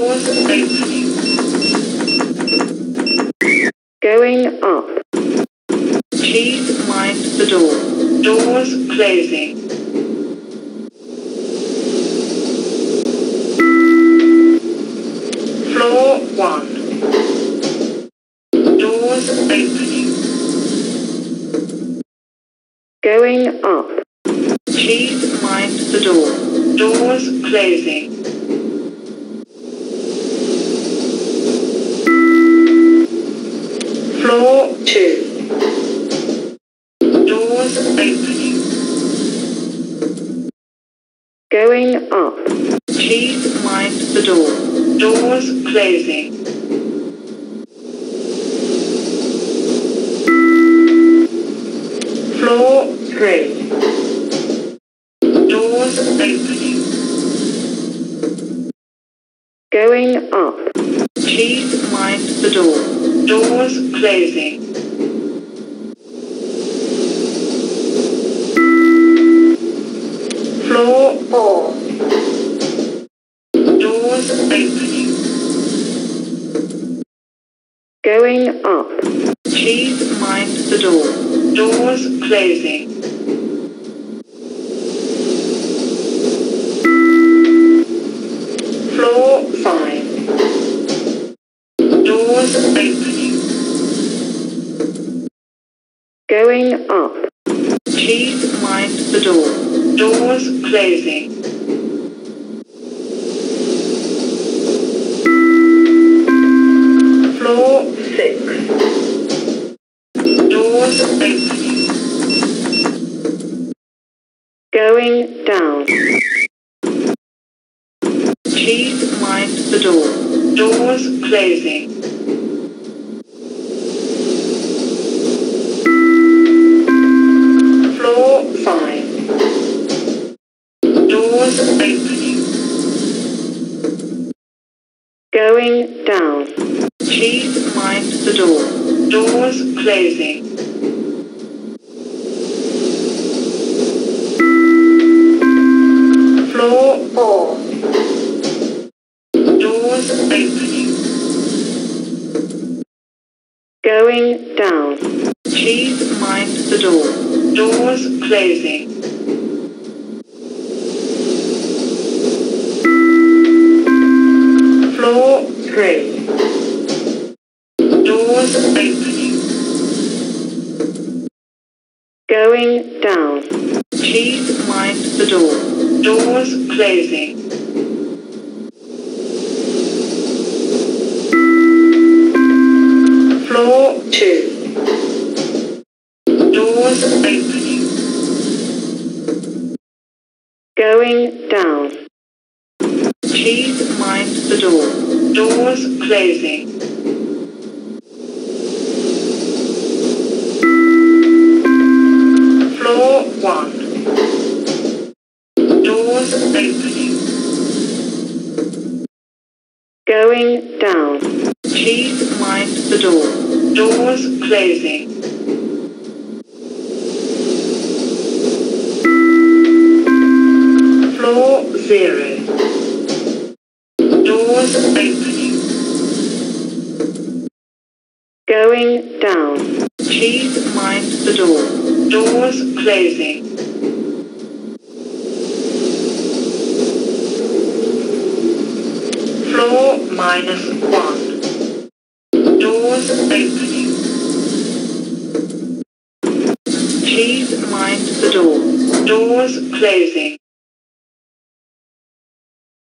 Doors opening. Going up. Please mind the door. Doors closing. Floor 1. Doors opening. Going up. Please mind the door. Doors closing. 2. Doors opening. Going up. Please mind the door. Doors closing. Floor 3. Doors opening. Going up. Please mind the door. Doors closing. Going up. Please mind the door. Doors closing. Floor 5. Doors opening. Going up. Please mind the door. Doors closing. Going down. Please mind the door. Doors closing. Floor 5. Doors opening. Going down. Please mind the door. Doors closing. Opening. Going down. Please mind the door. Doors closing. Floor 3. Doors opening. Going down. Please mind the door. Doors closing. Going down. Please mind the door. Doors closing. Floor 1. Doors opening. Going down. Please mind the door. Doors closing. Floor 0. Doors opening. Going down. Please mind the door. Doors closing. Floor minus 1. Doors opening. Please mind the door. Doors closing.